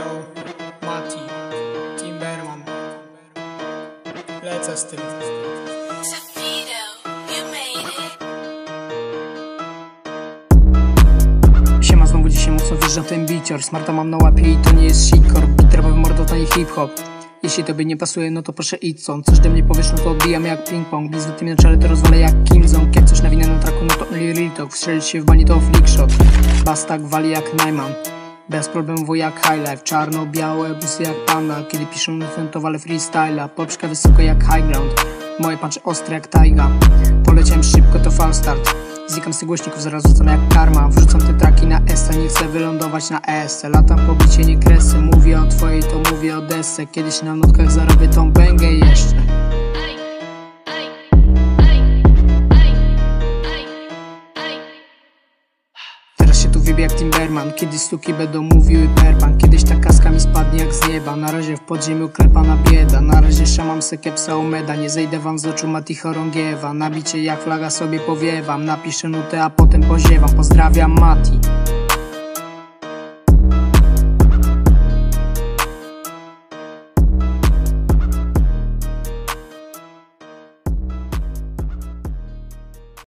Yo, Mati, Timberman. Lecę z tym. Safido, you made it. Siema, znowu dzisiaj mocno wjeżdża ten bicior. Smarta mam na łapie i to nie jest shitcore Beat rapowy mordo to nie hip-hop. Jeśli tobie nie pasuje, no to proszę idź stąd. Coś do mnie powiesz, no to odbijam jak ping-pong. Gdy zwykle na czele, to rozwalę jak Kim Jong Kiedy coś nawinę na traku, no to only real talk Strzelić się w bani to flick shot. Bas tak wali jak Najman bez problemu jak high life, czarno-białe busy jak panda Kiedy piszą na ten to walę freestyla. Poprzka wysoko jak high ground. Moje puncze ostre jak taiga. Poleciałem szybko to fal start. Znikam z tych głośników, zaraz rzucam jak karma. Wrzucam te traki na S, nie chcę wylądować na S. Latam po bicie, nie kresy. Mówię o twojej, to mówię o desce. Kiedyś na nutkach zarobię tą bęgę Jak Timberman Kiedyś stuki będą mówiły Berban Kiedyś ta kaska mi spadnie jak z nieba. Na razie w podziemiu klepana bieda. Na razie szamam se kepsa omeda Nie zejdę wam z oczu Mati Chorągiewa. Nabicie jak flaga sobie powiewam. Napiszę nutę, a potem poziewam. Pozdrawiam Mati